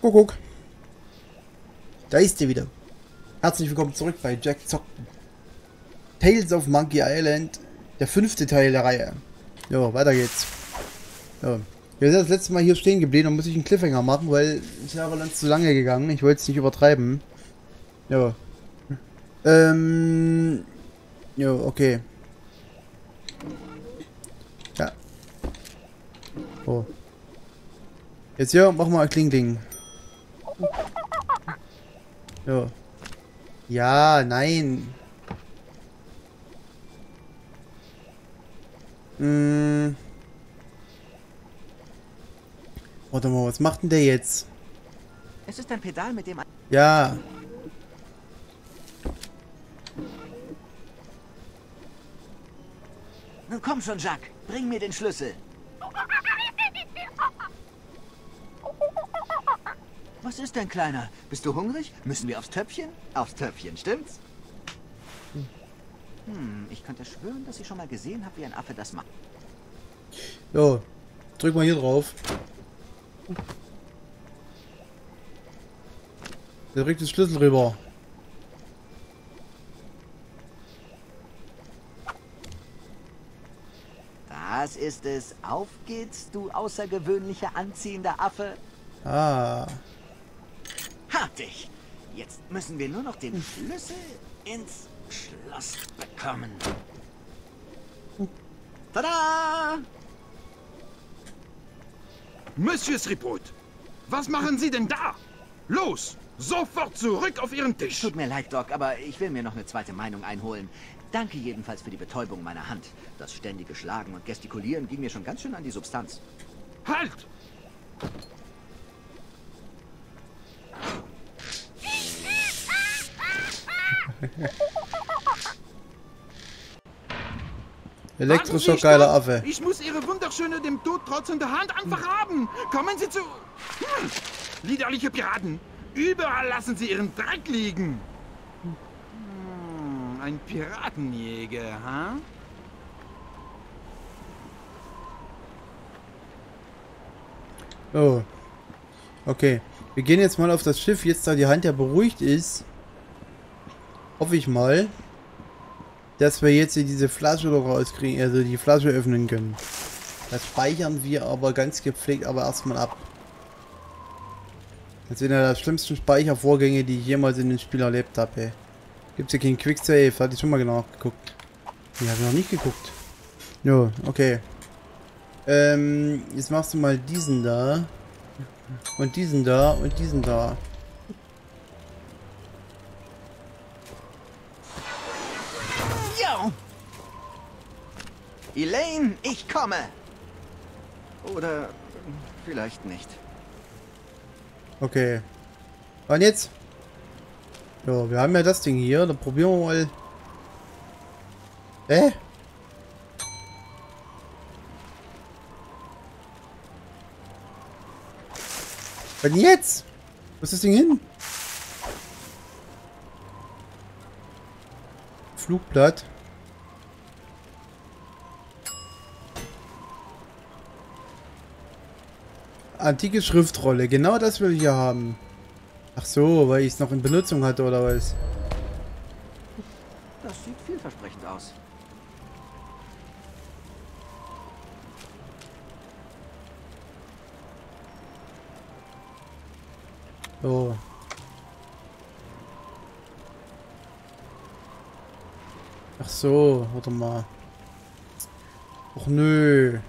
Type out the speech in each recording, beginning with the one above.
Kuckuck. Da ist sie wieder. Herzlich willkommen zurück bei Jack Zocken. Tales of Monkey Island, der fünfte Teil der Reihe. Jo, weiter geht's. Jo. Wir sind das letzte Mal hier stehen geblieben und muss ich einen Cliffhanger machen, weil ist aber dann zu lange gegangen. Ich wollte es nicht übertreiben. Jo. Ähm. Jo, okay. Ja. Oh. Jetzt hier, mach mal Kling Kling. Ja. Ja, nein. Hm. Warte mal, was macht denn der jetzt? Es ist ein Pedal, mit dem... Ja. Nun komm schon, Jacques. Bring mir den Schlüssel. Was ist denn, Kleiner? Bist du hungrig? Müssen wir aufs Töpfchen? Aufs Töpfchen, stimmt's? Hm, ich könnte schwören, dass ich schon mal gesehen habe, wie ein Affe das macht. Jo. Drück mal hier drauf. Der drückt den Schlüssel rüber. Das ist es. Auf geht's, du außergewöhnlicher anziehender Affe. Ah. Dich. Jetzt müssen wir nur noch den Schlüssel ins Schloss bekommen. Tada! Monsieur Sripot, was machen Sie denn da? Los, sofort zurück auf Ihren Tisch. Tut mir leid, Doc, aber ich will mir noch eine zweite Meinung einholen. Danke jedenfalls für die Betäubung meiner Hand. Das ständige Schlagen und Gestikulieren ging mir schon ganz schön an die Substanz. Halt! Elektrischer geiler! Affe. Ich muss Ihre wunderschöne, dem Tod trotzende Hand einfach haben. Kommen Sie zu... Hm. Liederliche Piraten, überall lassen Sie Ihren Dreck liegen. Hm, ein Piratenjäger, ha? Oh. Okay. Wir gehen jetzt mal auf das Schiff, jetzt da die Hand ja beruhigt ist. Hoffe ich mal. Dass wir jetzt hier diese Flasche noch rauskriegen, also die Flasche öffnen können. Das speichern wir aber ganz gepflegt aber erstmal ab. Das sind ja die schlimmsten Speichervorgänge, die ich jemals in dem Spiel erlebt habe. Gibt es hier keinen Quicksave? Hatte ich schon mal genau geguckt. Die habe ich noch nicht geguckt. Jo, okay. Ähm, jetzt machst du mal diesen da. Und diesen da und diesen da. Elaine, ich komme! Oder vielleicht nicht. Okay. Und jetzt? So, wir haben ja das Ding hier. Dann probieren wir mal. Was denn jetzt? Wo ist das Ding hin? Flugblatt. Antike Schriftrolle. Genau das will ich hier haben. Ach so, weil ich es noch in Benutzung hatte oder was? Das sieht vielversprechend aus. So. Ach so, warte mal. Och nö.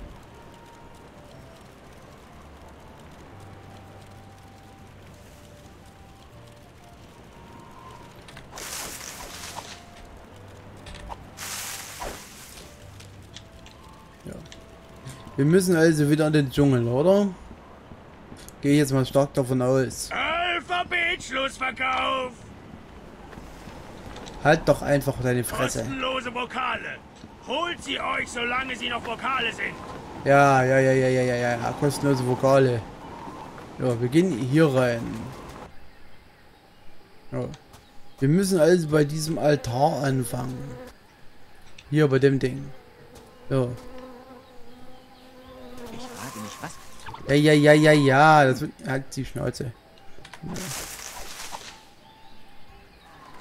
Wir müssen also wieder in den Dschungel, oder? Gehe ich jetzt mal stark davon aus. Alphabetschlussverkauf! Halt doch einfach deine Fresse. Kostenlose Vokale! Holt sie euch, solange sie noch Vokale sind! Ja, ja, ja, ja, ja, ja, ja. Kostenlose Vokale. Ja, wir gehen hier rein. Ja. Wir müssen also bei diesem Altar anfangen. Hier bei dem Ding. Ja. Ich frage mich, was... Ja, ja, ja, ja, ja. Das wird. Halt die Schnauze.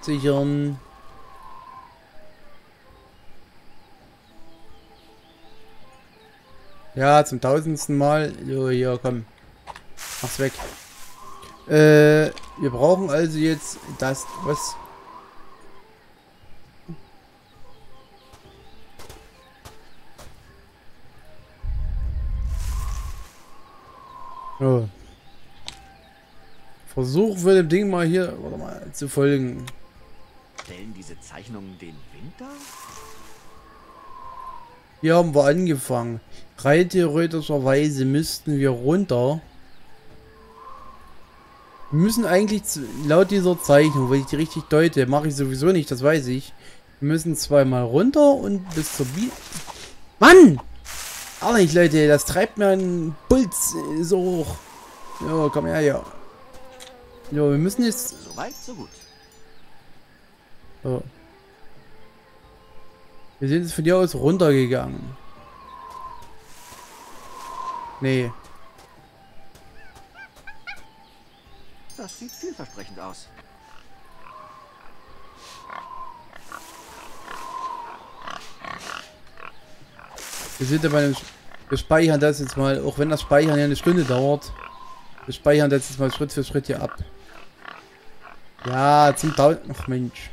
Sichern. Ja, zum tausendsten Mal. Jo, hier, komm. Mach's weg. Äh, wir brauchen also jetzt das, was... Oh. Versuch für dem Ding mal hier, warte mal, zu folgen. Stellen diese Zeichnungen den Wind dar? Hier haben wir angefangen. Rein theoretischerweise müssten wir runter. Wir müssen eigentlich zu, laut dieser Zeichnung, wenn ich die richtig deute, mache ich sowieso nicht, das weiß ich. Wir müssen zweimal runter und bis zur Bi... Mann! Ehrlich, Leute, das treibt mir einen Puls äh, so hoch. Jo, komm her, ja. Jo, wir müssen jetzt... Soweit, so gut. So. Wir sind jetzt von dir aus runtergegangen. Nee. Das sieht vielversprechend aus. Wir sind ja bei einem... Wir speichern das jetzt mal, auch wenn das Speichern ja eine Stunde dauert. Wir speichern das jetzt mal Schritt für Schritt hier ab. Ja, zum Tausend... Ach Mensch.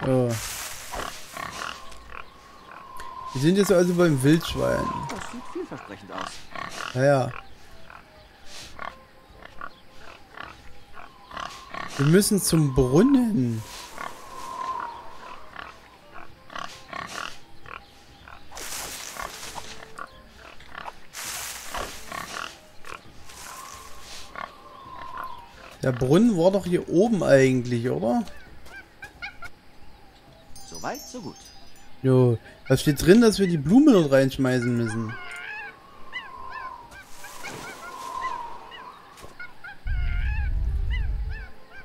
So. Wir sind jetzt also beim Wildschwein. Das sieht vielversprechend aus. Naja. Wir müssen zum Brunnen. Der Brunnen war doch hier oben eigentlich, oder? Soweit, so gut. Jo, was steht drin, dass wir die Blume dort reinschmeißen müssen?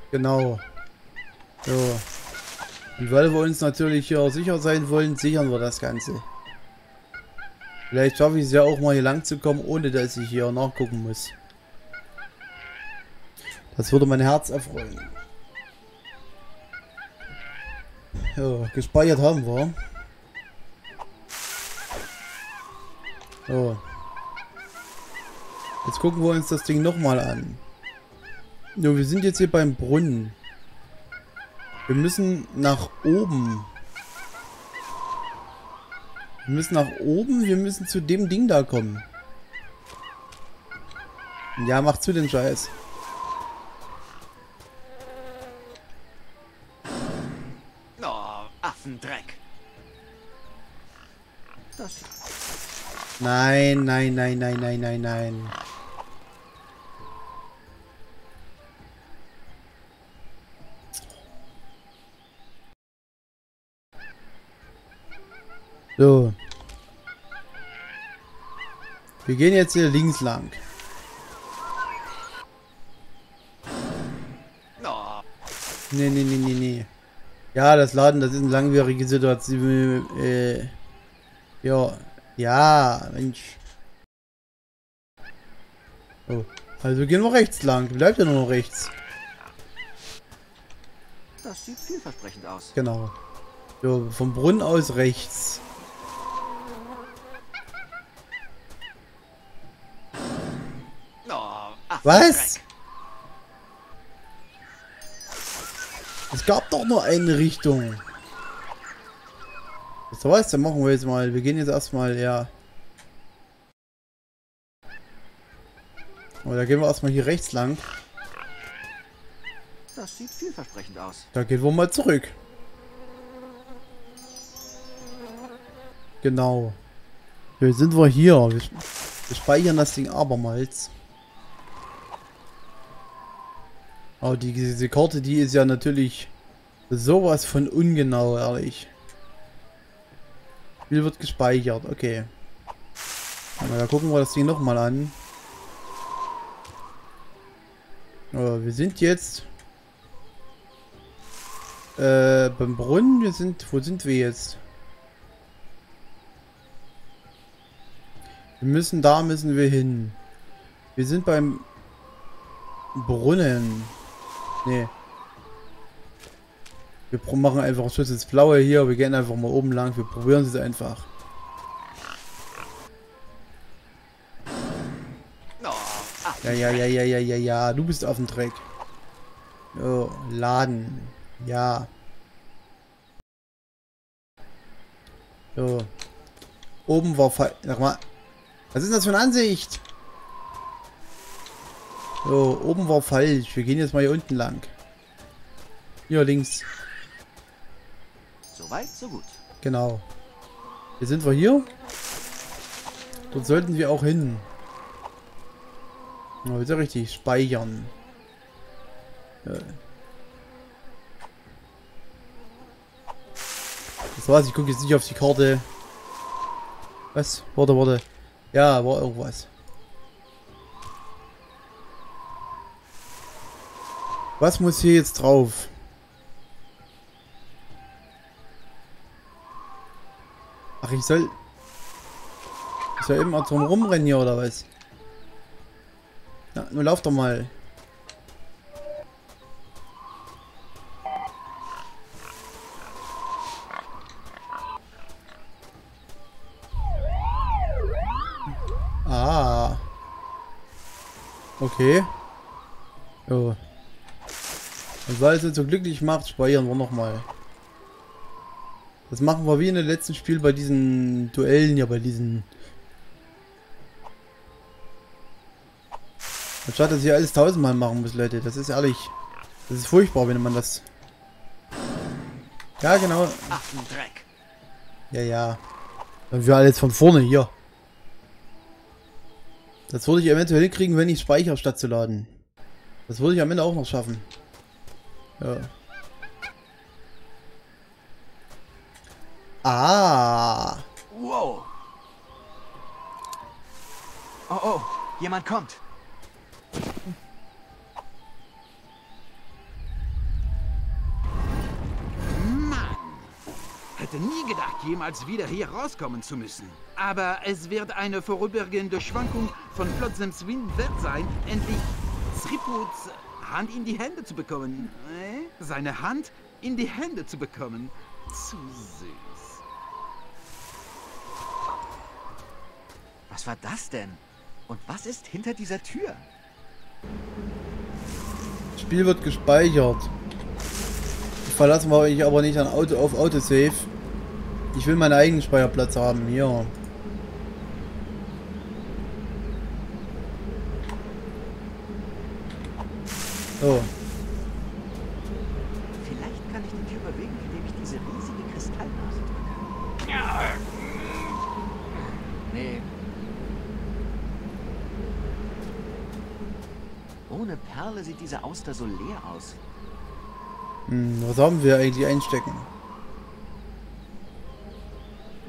Genau. So. Und weil wir uns natürlich hier sicher sein wollen, sichern wir das Ganze. Vielleicht schaffe ich es ja auch mal hier lang zu kommen, ohne dass ich hier nachgucken muss. Das würde mein Herz erfreuen. Ja, gespeichert haben wir. So. Jetzt gucken wir uns das Ding nochmal an. Ja, wir sind jetzt hier beim Brunnen. Wir müssen nach oben. Wir müssen nach oben, wir müssen zu dem Ding da kommen. Ja, mach zu den Scheiß. Nein, nein, nein, nein, nein, nein, nein. So. Wir gehen jetzt hier links lang. Nee, nee, nee, nee, nee. Ja, das Laden, das ist eine langwierige Situation. Äh, ja. Ja, Mensch. Oh. Also gehen wir rechts lang. Bleibt ja nur noch rechts. das sieht vielversprechend aus. Genau. So, vom Brunnen aus rechts. Oh, Was? Es gab doch nur eine Richtung. So was, dann machen wir jetzt mal. Wir gehen jetzt erstmal, ja. Oh, da gehen wir erstmal hier rechts lang. Das sieht vielversprechend aus. Da gehen wir mal zurück. Genau. Hier sind wir hier. Wir, wir speichern das Ding abermals. Aber die, diese Karte, die ist ja natürlich sowas von ungenau, ehrlich. Spiel wird gespeichert, okay. Aber da gucken wir das Ding nochmal an. Oh, wir sind jetzt äh, beim Brunnen. Wir sind, wo sind wir jetzt? Wir müssen, da müssen wir hin. Wir sind beim Brunnen. Nee. Wir machen einfach Schutz ins Blaue hier. Wir gehen einfach mal oben lang. Wir probieren es einfach. Oh, ach, Ja, ja, ja, ja, ja, ja, ja. Du bist auf dem Dreck. Jo, laden. Ja. So. Oben war falsch. Sag mal. Was ist das für eine Ansicht? So, oben war falsch. Wir gehen jetzt mal hier unten lang. Hier links. So weit, so gut. Genau. Hier sind wir hier. Dort sollten wir auch hin. Oh, ist ja richtig. Speichern. Ja. Das war's, ich gucke jetzt nicht auf die Karte. Was? Warte, warte. Ja, war irgendwas. Was muss hier jetzt drauf? Ach, ich soll... Ich soll immer drum rumrennen hier, oder was? Na, nun lauf doch mal. Ah. Okay. Jo. Und weil es uns so glücklich macht, speichern wir nochmal. Das machen wir wie in dem letzten Spiel bei diesen Duellen, ja bei diesen... Anstatt dass ich alles tausendmal machen muss, Leute. Das ist ehrlich. Das ist furchtbar, wenn man das... Ja, genau. Ach, ein Dreck. Ja, ja. Dann wir alles von vorne hier. Das würde ich eventuell hinkriegen, wenn ich speichere, statt zu laden. Das würde ich am Ende auch noch schaffen. Ja. Ah. Wow. Oh, oh, jemand kommt. Mann! Hätte nie gedacht, jemals wieder hier rauskommen zu müssen. Aber es wird eine vorübergehende Schwankung von Flotsems Wind wert sein, endlich Sriputs Hand in die Hände zu bekommen. Äh? Seine Hand in die Hände zu bekommen. Zu süß. Was war das denn? Und was ist hinter dieser Tür? Das Spiel wird gespeichert. Ich verlasse mich aber nicht an Auto auf Autosave. Ich will meinen eigenen Speicherplatz haben. Hier. So. Vielleicht kann ich die Tür bewegen, indem ich diese riesige Kristallnase drücke. Nee. Ohne Perle sieht diese Auster so leer aus. Hm, was haben wir eigentlich einstecken?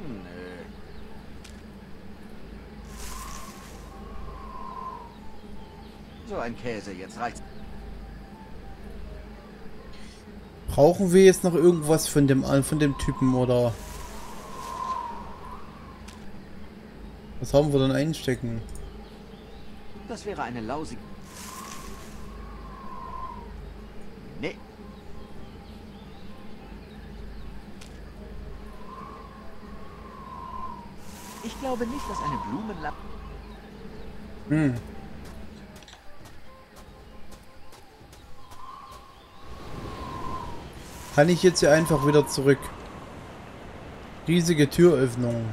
Nö. So ein Käse, jetzt reicht's. Brauchen wir jetzt noch irgendwas von dem von dem Typen oder? Was haben wir denn einstecken? Das wäre eine lausige... Nee. Ich glaube nicht, dass eine Blumenlappe... Hm. Kann ich jetzt hier einfach wieder zurück? Riesige Türöffnung.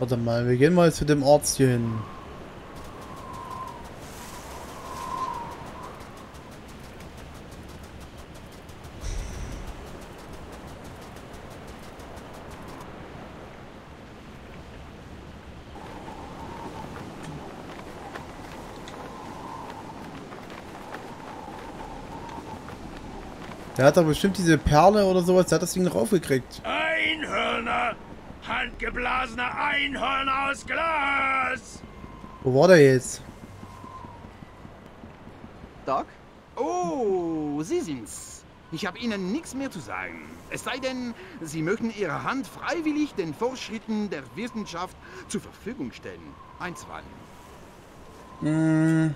Warte mal, wir gehen mal zu dem Arzt hier hin. Der hat doch bestimmt diese Perle oder sowas, der hat das Ding noch aufgekriegt. Einhörner! Handgeblasene Einhörner aus Glas! Wo war der jetzt? Doc? Oh, Sie sind's. Ich habe Ihnen nichts mehr zu sagen. Es sei denn, Sie möchten Ihre Hand freiwillig den Fortschritten der Wissenschaft zur Verfügung stellen. Einstweilen. Hm,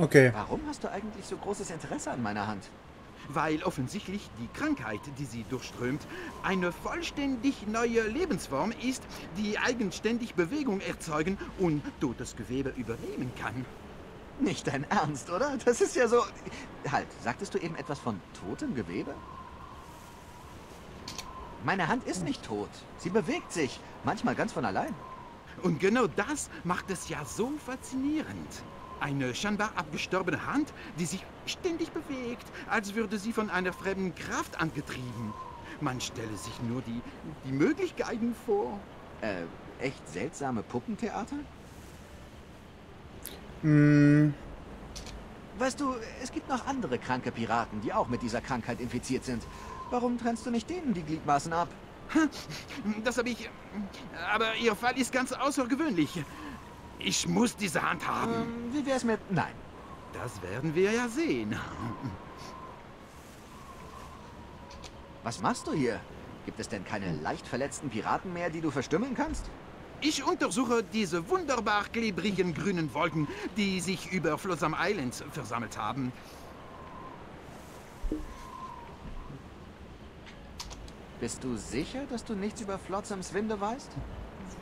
Okay. Warum hast du eigentlich so großes Interesse an meiner Hand? Weil offensichtlich die Krankheit, die sie durchströmt, eine vollständig neue Lebensform ist, die eigenständig Bewegung erzeugen und totes Gewebe übernehmen kann. Nicht dein Ernst, oder? Das ist ja so... Halt, sagtest du eben etwas von totem Gewebe? Meine Hand ist nicht tot. Sie bewegt sich. Manchmal ganz von allein. Und genau das macht es ja so faszinierend. Eine scheinbar abgestorbene Hand, die sich ständig bewegt, als würde sie von einer fremden Kraft angetrieben. Man stelle sich nur die, die Möglichkeiten vor. Äh, echt seltsame Puppentheater? Hm, Weißt du, es gibt noch andere kranke Piraten, die auch mit dieser Krankheit infiziert sind. Warum trennst du nicht denen die Gliedmaßen ab? Das habe ich... Aber Ihr Fall ist ganz außergewöhnlich. Ich muss diese Hand haben. Ähm, wie wär's mit... Nein. Das werden wir ja sehen. Was machst du hier? Gibt es denn keine leicht verletzten Piraten mehr, die du verstümmeln kannst? Ich untersuche diese wunderbar klebrigen grünen Wolken, die sich über Flotsam Islands versammelt haben. Bist du sicher, dass du nichts über Flotsams Winde weißt?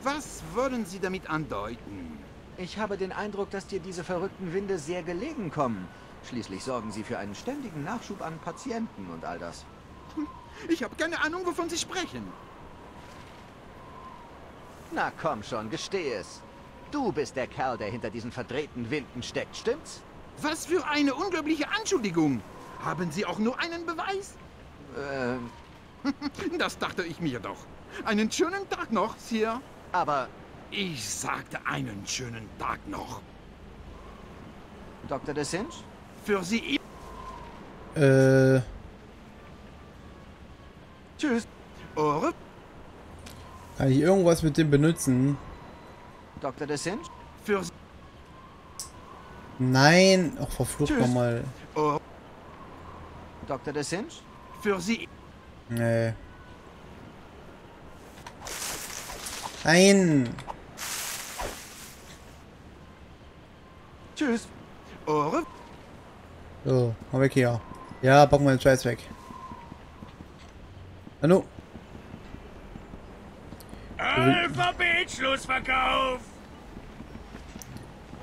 Was wollen Sie damit andeuten? Ich habe den Eindruck, dass dir diese verrückten Winde sehr gelegen kommen. Schließlich sorgen sie für einen ständigen Nachschub an Patienten und all das. Ich habe keine Ahnung, wovon Sie sprechen. Na komm schon, gesteh es. Du bist der Kerl, der hinter diesen verdrehten Winden steckt, stimmt's? Was für eine unglaubliche Anschuldigung. Haben Sie auch nur einen Beweis? Ähm, Das dachte ich mir doch. Einen schönen Tag noch, Sir. aber Ich sagte einen schönen Tag noch. Dr. DeSinch? Für Sie äh, Tschüss. Eure kann ich irgendwas mit dem benutzen? Dr. DeSinch? für Sie Nein. Ach, verflucht Tschüss. nochmal. Dr. DeSinch? für Sie Nee. Nein. Tschüss. Eure So, mal weg hier. Ja, packen wir den Scheiß weg. Hallo. Alphabet-Schlussverkauf!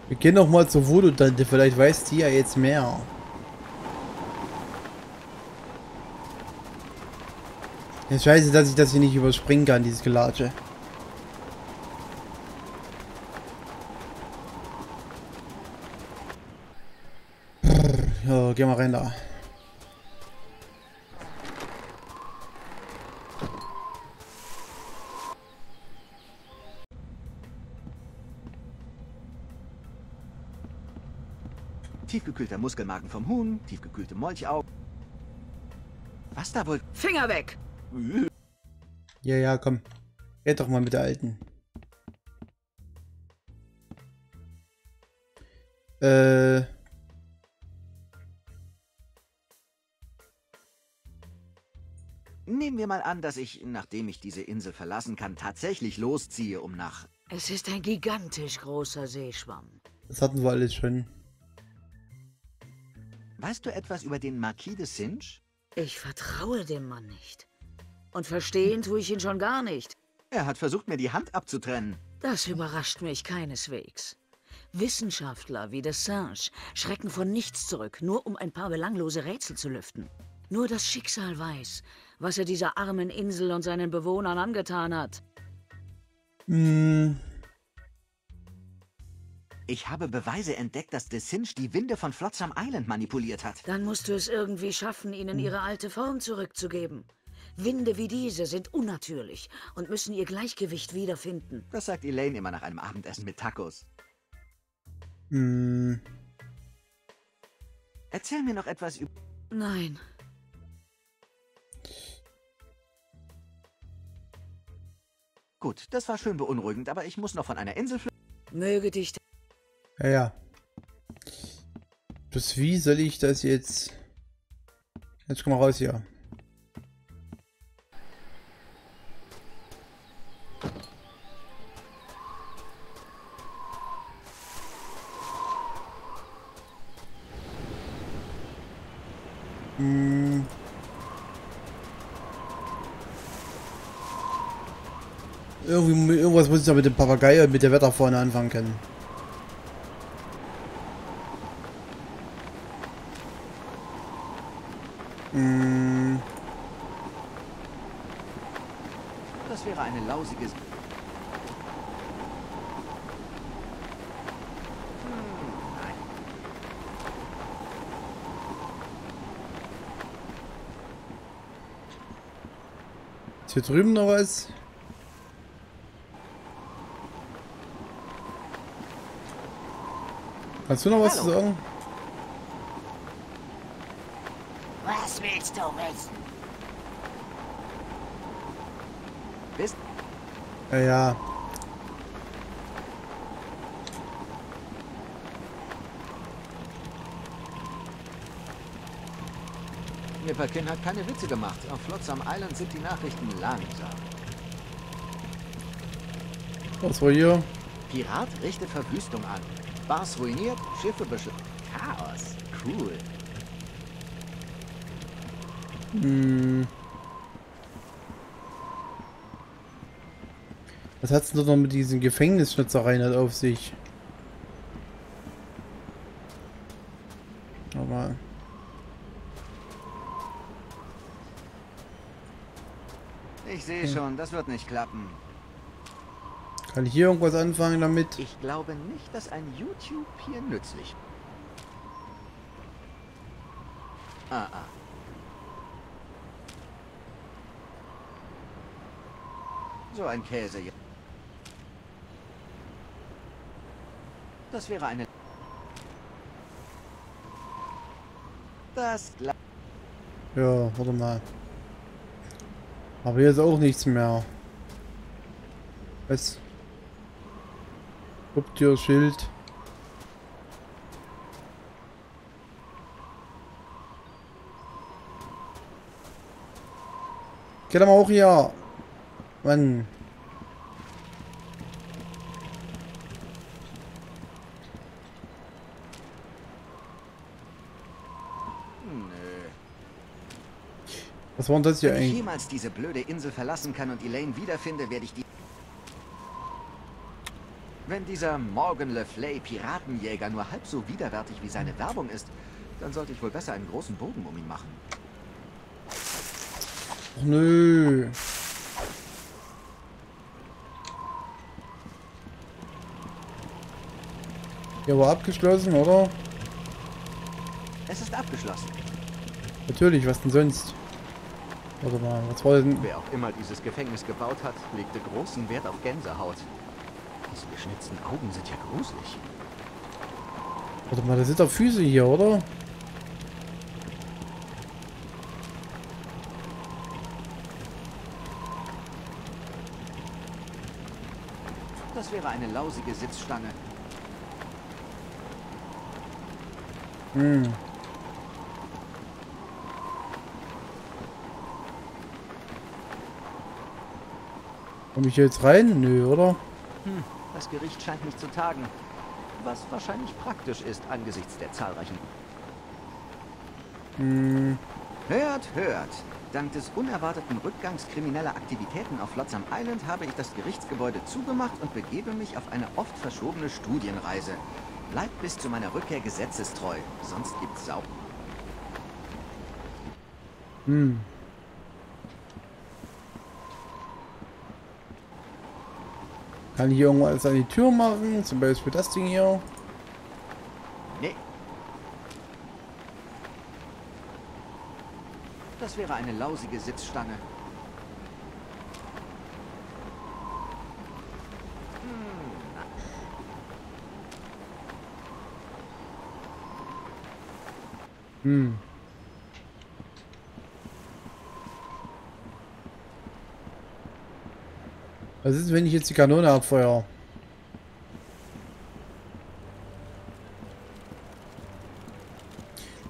Wir gehen noch mal zur Voodoo-Tante. Vielleicht weiß die ja jetzt mehr. Jetzt scheiße, dass ich das hier nicht überspringen kann, dieses Gelatsche. Ja, geh mal rein da. Tiefgekühlter Muskelmagen vom Huhn, tiefgekühlte Molchaugen. Was da wohl? Finger weg! Ja, ja, komm. Red doch mal mit der Alten. Äh. Wir mal an, dass ich, nachdem ich diese Insel verlassen kann, tatsächlich losziehe, um nach... Es ist ein gigantisch großer Seeschwamm. Das hatten wir alles schon. Weißt du etwas über den Marquis de Sinch? Ich vertraue dem Mann nicht. Und verstehen tue ich ihn schon gar nicht. Er hat versucht, mir die Hand abzutrennen. Das überrascht mich keineswegs. Wissenschaftler wie Dessange schrecken von nichts zurück, nur um ein paar belanglose Rätsel zu lüften. Nur das Schicksal weiß, was er dieser armen Insel und seinen Bewohnern angetan hat. Hm, Ich habe Beweise entdeckt, dass de Sinch die Winde von Flotsam Island manipuliert hat. Dann musst du es irgendwie schaffen, ihnen ihre alte Form zurückzugeben. Winde wie diese sind unnatürlich und müssen ihr Gleichgewicht wiederfinden. Das sagt Elaine immer nach einem Abendessen mit Tacos. hm. Erzähl mir noch etwas über... Nein, Gut, das war schön beunruhigend, aber ich muss noch von einer Insel flüchten. möge dich Ja, ja. Das wie soll ich das jetzt... Jetzt komm mal raus hier. Irgendwie, irgendwas muss ich da mit dem Papagei und mit der Wetterfahne anfangen können. Mm, Das wäre eine lausige... Nein. ist hier drüben noch was? Kannst du noch was Hallo. sagen? Was willst du wissen? Wisst Ja, ja. Nipperkin hat keine Witze gemacht. Auf Flotsam Island sind die Nachrichten langsam. Was war hier? Pirat richtet Verwüstung an. Bars ruiniert, Schiffe beschützt. Chaos. Cool. Hm. Was hat's denn noch mit diesen Gefängnisschnitzereien halt auf sich? Aber. Ich sehe schon, das wird nicht klappen. Kann ich hier irgendwas anfangen damit? Ich glaube nicht, dass ein YouTube hier nützlich... Ah, ah. So ein Käse. Das wäre eine... Das... Ja, warte mal. Aber hier ist auch nichts mehr. Was? Haupttür, Schild. Geht aber auch hier. Mann. Was war denn das hier Wenn ich eigentlich? jemals diese blöde Insel verlassen kann und Elaine wiederfinde, werde ich die... Wenn dieser Morgan Le Flay Piratenjäger nur halb so widerwärtig wie seine Werbung ist, dann sollte ich wohl besser einen großen Bogen um ihn machen. Ach, nö. Hier war abgeschlossen, oder? Es ist abgeschlossen. Natürlich, was denn sonst? Warte mal, was war denn? Wer auch immer dieses Gefängnis gebaut hat, legte großen Wert auf Gänsehaut. Diese geschnitzten Augen sind ja gruselig. Warte mal, das sind doch Füße hier, oder? Das wäre eine lausige Sitzstange. Hm. Komm ich hier jetzt rein? Nö, oder? Hm, das Gericht scheint nicht zu tagen. Was wahrscheinlich praktisch ist angesichts der zahlreichen... Hm. Hört, hört! Dank des unerwarteten Rückgangs krimineller Aktivitäten auf Flotsam Island habe ich das Gerichtsgebäude zugemacht und begebe mich auf eine oft verschobene Studienreise. Bleibt bis zu meiner Rückkehr gesetzestreu, sonst gibt's Sau. Hm. Kann ich hier irgendwas an die Tür machen? Zum Beispiel das Ding hier. Nee. Das wäre eine lausige Sitzstange. Hm. Was ist, wenn ich jetzt die Kanone abfeuere?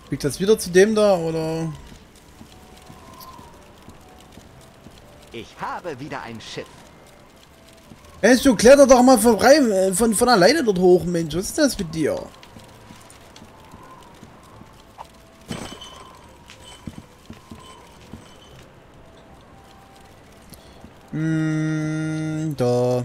Fliegt das wieder zu dem da, oder? Ich habe wieder ein Schiff. Mensch, du kletter doch mal vorbei, äh, von, von alleine dort hoch, Mensch. Was ist das mit dir? Hm, Da.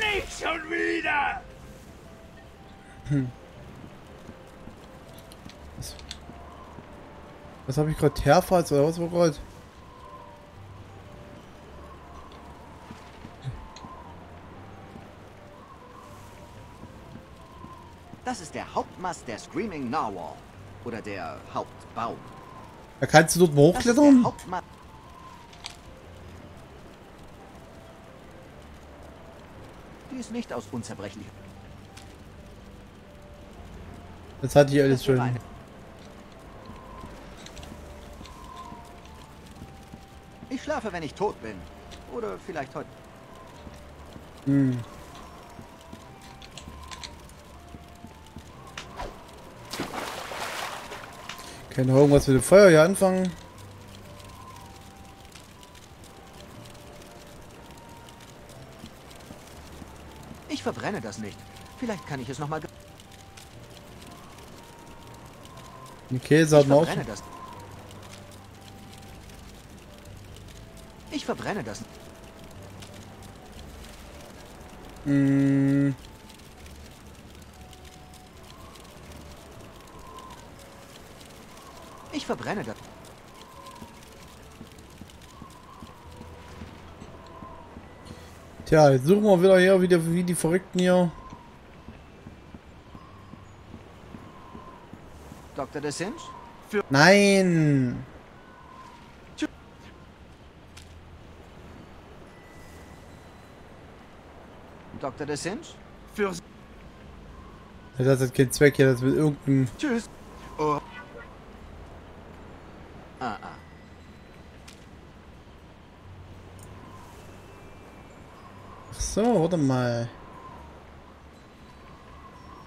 Nicht schon wieder! Was habe ich gerade? Herfahrt oder was war gerade? Das ist der Hauptmast der Screaming Narwhal. Oder der Hauptbaum. Da kannst du dort mal hochklettern? Die ist nicht aus unzerbrechlichem. Das hatte ich alles eine- Ich schlafe, wenn ich tot bin. Oder vielleicht heute. Hm. Keine Ahnung, was wir mit dem Feuer hier anfangen. Ich verbrenne das nicht. Vielleicht kann ich es nochmal. Den Käse hat Ich man auch verbrenne schon. das. Ich verbrenne das. Hm. Ich verbrenne das. Tja, jetzt suchen wir wieder hier, wieder wie die Verrückten hier. Dr. DeSinch? Nein! Dr. DeSinch? Für Das hat keinen Zweck hier, das mit irgendeinem... Tschüss. Oh. Ah, ah. Ach so, warte mal.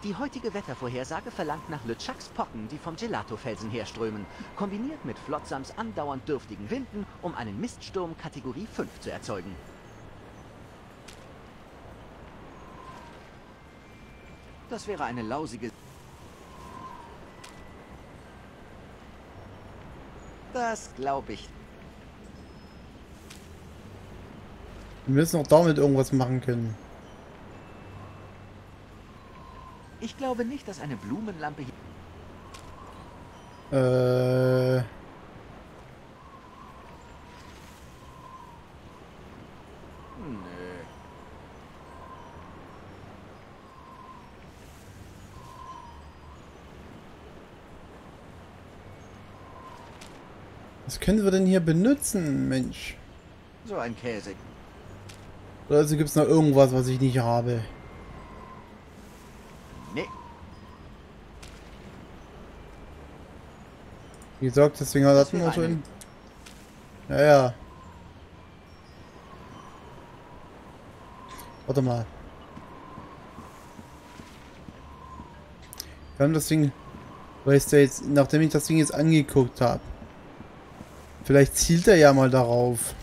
Die heutige Wettervorhersage verlangt nach LeChucks Pocken, die vom Gelato-Felsen herströmen, kombiniert mit Flotsams andauernd dürftigen Winden, um einen Miststurm Kategorie 5 zu erzeugen. Das wäre eine lausige... Das glaube ich. Wir müssen auch damit irgendwas machen können. Ich glaube nicht, dass eine Blumenlampe hier... Äh... Was können wir denn hier benutzen, Mensch? So ein Käse. Oder also gibt es noch irgendwas, was ich nicht habe? Nee. Wie gesagt, deswegen hat Das hatten wir wäre schon. Ja, ja. Warte mal. Wir haben das Ding. Weißt du jetzt, nachdem ich das Ding jetzt angeguckt habe. Vielleicht zielt er ja mal darauf.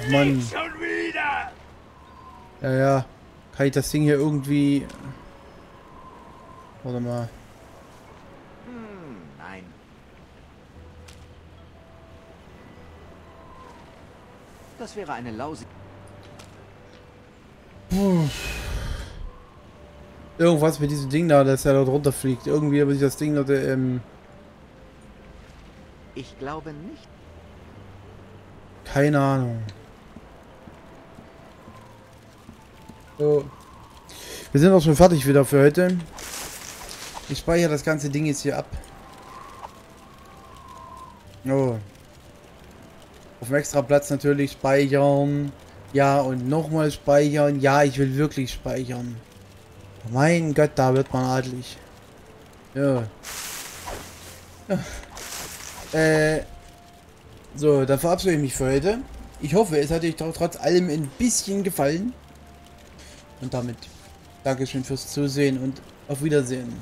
Ach Mann. Nicht schon wieder! Ja, ja. Kann ich das Ding hier irgendwie... Warte mal. Hm, nein. Das wäre eine lausige... Irgendwas mit diesem Ding da, dass er da drunter fliegt. Irgendwie habe ich das Ding da, ähm... Ich glaube nicht. Keine Ahnung. So. Wir sind auch schon fertig wieder für heute. Ich speichere das ganze Ding jetzt hier ab. Oh. Auf dem extra Platz natürlich speichern. Ja, und nochmal speichern. Ja, ich will wirklich speichern. Mein Gott, da wird man adlig. Ja. Äh. So, dann verabschiede ich mich für heute. Ich hoffe, es hat euch trotz allem ein bisschen gefallen. Und damit Dankeschön fürs Zusehen und auf Wiedersehen.